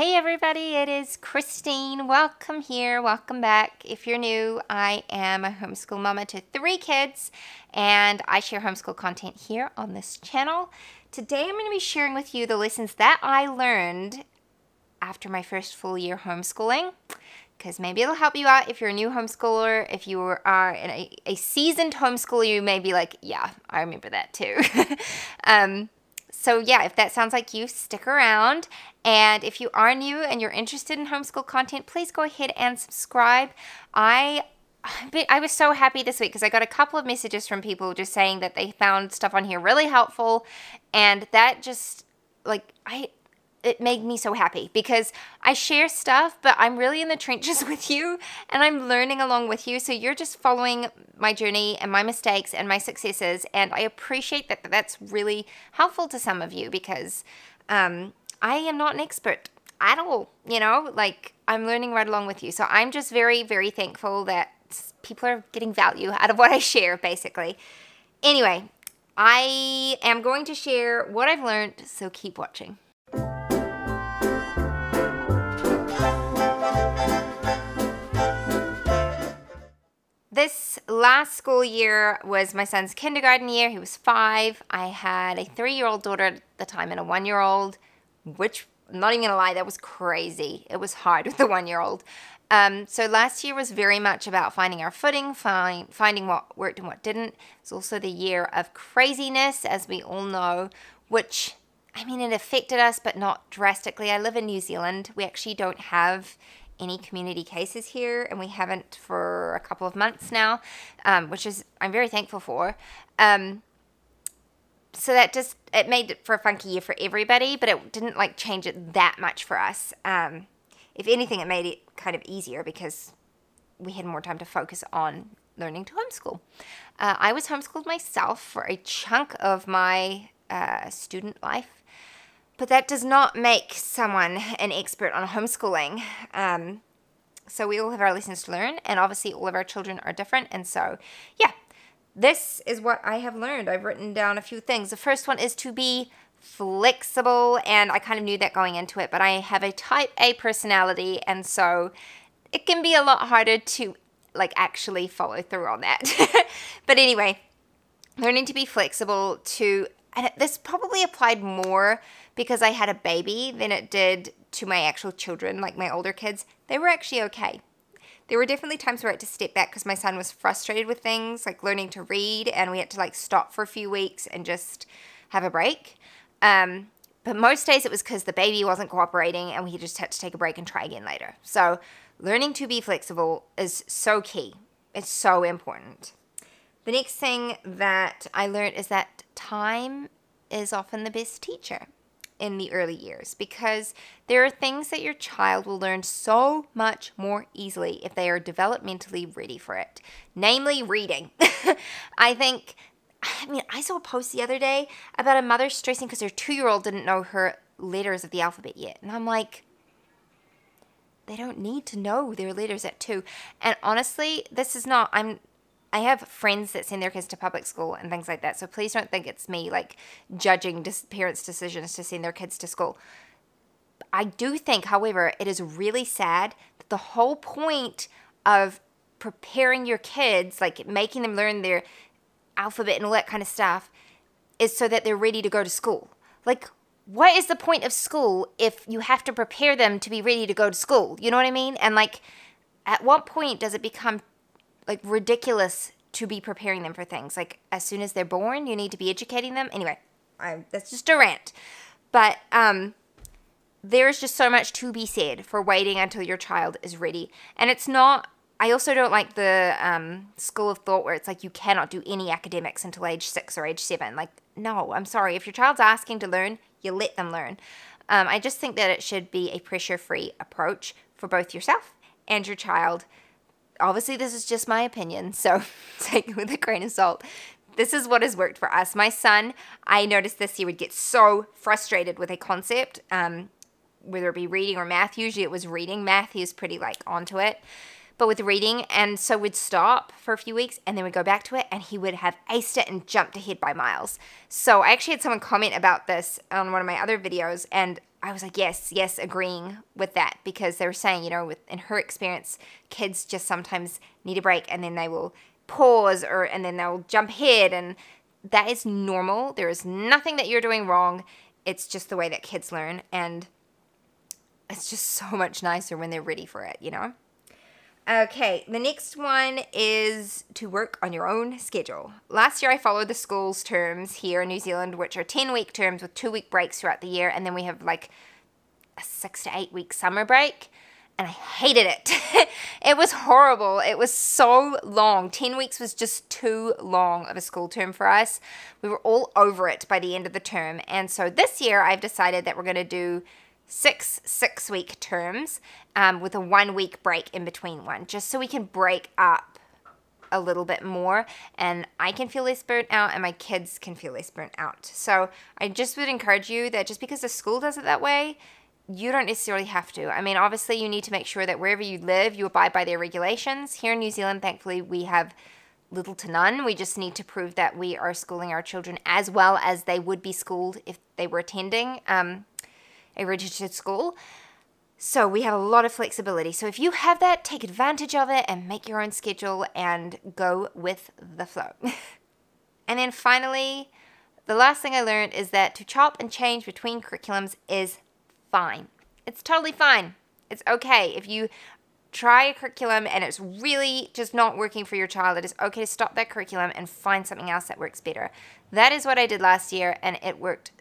Hey everybody, it is Christine. Welcome here, welcome back. If you're new, I am a homeschool mama to three kids and I share homeschool content here on this channel. Today I'm going to be sharing with you the lessons that I learned after my first full year homeschooling because maybe it'll help you out if you're a new homeschooler. If you are a, a seasoned homeschooler, you may be like, yeah, I remember that too. um, so yeah, if that sounds like you, stick around. And if you are new and you're interested in homeschool content, please go ahead and subscribe. I I was so happy this week because I got a couple of messages from people just saying that they found stuff on here really helpful and that just like I it made me so happy because I share stuff, but I'm really in the trenches with you and I'm learning along with you. So you're just following my journey and my mistakes and my successes. And I appreciate that that's really helpful to some of you because um, I am not an expert at all, you know, like I'm learning right along with you. So I'm just very, very thankful that people are getting value out of what I share, basically. Anyway, I am going to share what I've learned, so keep watching. This last school year was my son's kindergarten year. He was five. I had a three year old daughter at the time and a one year old, which, I'm not even gonna lie, that was crazy. It was hard with the one year old. Um, so last year was very much about finding our footing, find, finding what worked and what didn't. It's also the year of craziness, as we all know, which I mean, it affected us, but not drastically. I live in New Zealand. We actually don't have any community cases here, and we haven't for a couple of months now, um, which is I'm very thankful for. Um, so that just it made it for a funky year for everybody, but it didn't like change it that much for us. Um, if anything, it made it kind of easier because we had more time to focus on learning to homeschool. Uh, I was homeschooled myself for a chunk of my uh, student life but that does not make someone an expert on homeschooling. Um, so we all have our lessons to learn, and obviously all of our children are different. And so, yeah, this is what I have learned. I've written down a few things. The first one is to be flexible, and I kind of knew that going into it, but I have a type A personality, and so it can be a lot harder to like actually follow through on that. but anyway, learning to be flexible to and this probably applied more because I had a baby than it did to my actual children, like my older kids. They were actually okay. There were definitely times where I had to step back because my son was frustrated with things like learning to read, and we had to like stop for a few weeks and just have a break. Um, but most days it was because the baby wasn't cooperating and we just had to take a break and try again later. So, learning to be flexible is so key. It's so important. The next thing that I learned is that time is often the best teacher in the early years because there are things that your child will learn so much more easily if they are developmentally ready for it, namely reading. I think, I mean, I saw a post the other day about a mother stressing because her two year old didn't know her letters of the alphabet yet. And I'm like, they don't need to know their letters at two. And honestly, this is not, I'm I have friends that send their kids to public school and things like that. So please don't think it's me like judging dis- parents' decisions to send their kids to school. I do think, however, it is really sad that the whole point of preparing your kids, like making them learn their alphabet and all that kind of stuff, is so that they're ready to go to school. Like, what is the point of school if you have to prepare them to be ready to go to school? You know what I mean? And like, at what point does it become like ridiculous to be preparing them for things. Like as soon as they're born, you need to be educating them. Anyway, I, that's just a rant. But um, there's just so much to be said for waiting until your child is ready. And it's not. I also don't like the um, school of thought where it's like you cannot do any academics until age six or age seven. Like, no, I'm sorry. If your child's asking to learn, you let them learn. Um, I just think that it should be a pressure free approach for both yourself and your child obviously this is just my opinion, so take it with a grain of salt. This is what has worked for us. My son, I noticed this he would get so frustrated with a concept, um, whether it be reading or math. Usually it was reading. Math, he was pretty like onto it. But with reading, and so we'd stop for a few weeks and then we'd go back to it and he would have aced it and jumped ahead by miles. So I actually had someone comment about this on one of my other videos and I was like, yes, yes, agreeing with that because they were saying, you know, with in her experience, kids just sometimes need a break and then they will pause or and then they'll jump ahead and that is normal. There is nothing that you're doing wrong. It's just the way that kids learn and it's just so much nicer when they're ready for it, you know? Okay, the next one is to work on your own schedule. Last year I followed the school's terms here in New Zealand, which are 10 week terms with two week breaks throughout the year, and then we have like a six to eight week summer break. And I hated it. it was horrible. It was so long. 10 weeks was just too long of a school term for us. We were all over it by the end of the term. And so this year I've decided that we're going to do six six week terms um, with a one week break in between one, just so we can break up a little bit more and I can feel less burnt out and my kids can feel less burnt out. So I just would encourage you that just because the school does it that way, you don't necessarily have to. I mean, obviously, you need to make sure that wherever you live, you abide by their regulations. Here in New Zealand, thankfully, we have little to none. We just need to prove that we are schooling our children as well as they would be schooled if they were attending. Um, a registered school. So we have a lot of flexibility. So if you have that, take advantage of it and make your own schedule and go with the flow. and then finally, the last thing I learned is that to chop and change between curriculums is fine. It's totally fine. It's okay. If you try a curriculum and it's really just not working for your child, it is okay to stop that curriculum and find something else that works better. That is what I did last year and it worked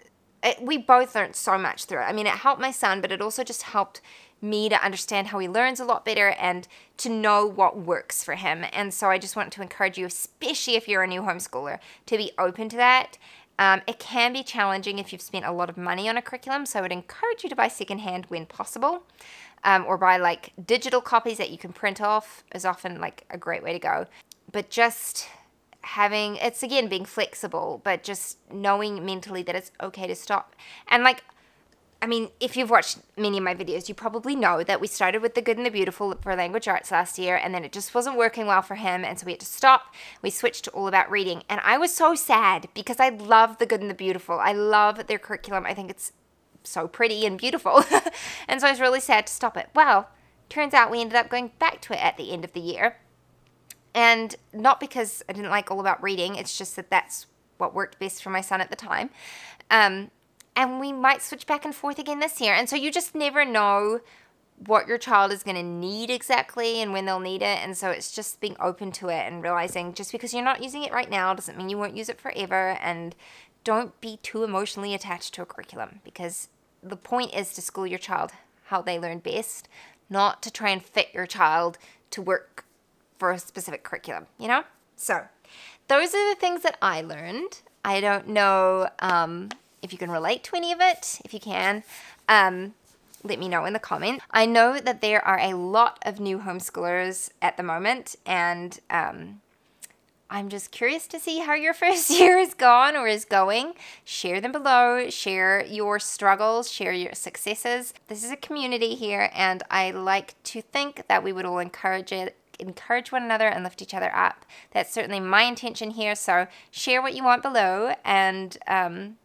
it, we both learned so much through it. I mean, it helped my son, but it also just helped me to understand how he learns a lot better and to know what works for him. And so I just want to encourage you, especially if you're a new homeschooler, to be open to that. Um, it can be challenging if you've spent a lot of money on a curriculum, so I would encourage you to buy secondhand when possible. Um, or buy like digital copies that you can print off is often like a great way to go. But just having it's again being flexible but just knowing mentally that it's okay to stop and like I mean, if you've watched many of my videos, you probably know that we started with the good and the beautiful for language arts last year, and then it just wasn't working well for him, and so we had to stop. We switched to all about reading, and I was so sad because I love the good and the beautiful. I love their curriculum. I think it's so pretty and beautiful, and so I was really sad to stop it. Well, turns out we ended up going back to it at the end of the year, and not because I didn't like all about reading, it's just that that's what worked best for my son at the time. Um, and we might switch back and forth again this year. And so you just never know what your child is going to need exactly and when they'll need it. And so it's just being open to it and realizing just because you're not using it right now doesn't mean you won't use it forever. And don't be too emotionally attached to a curriculum because the point is to school your child how they learn best, not to try and fit your child to work for a specific curriculum, you know? So those are the things that I learned. I don't know um, if you can relate to any of it. If you can, um, let me know in the comment. I know that there are a lot of new homeschoolers at the moment, and um, I'm just curious to see how your first year is gone or is going. Share them below, share your struggles, share your successes. This is a community here, and I like to think that we would all encourage it encourage one another and lift each other up. That's certainly my intention here. So share what you want below and um,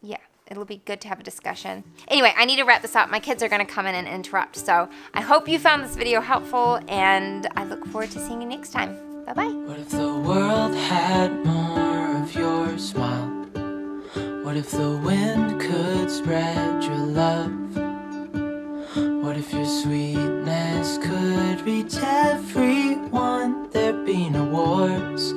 yeah, it'll be good to have a discussion. Anyway, I need to wrap this up. My kids are going to come in and interrupt. So I hope you found this video helpful and I look forward to seeing you next time. Bye-bye. What if the world had more of your smile? What if the wind could spread your love? If your sweetness could reach everyone? There'd be no wars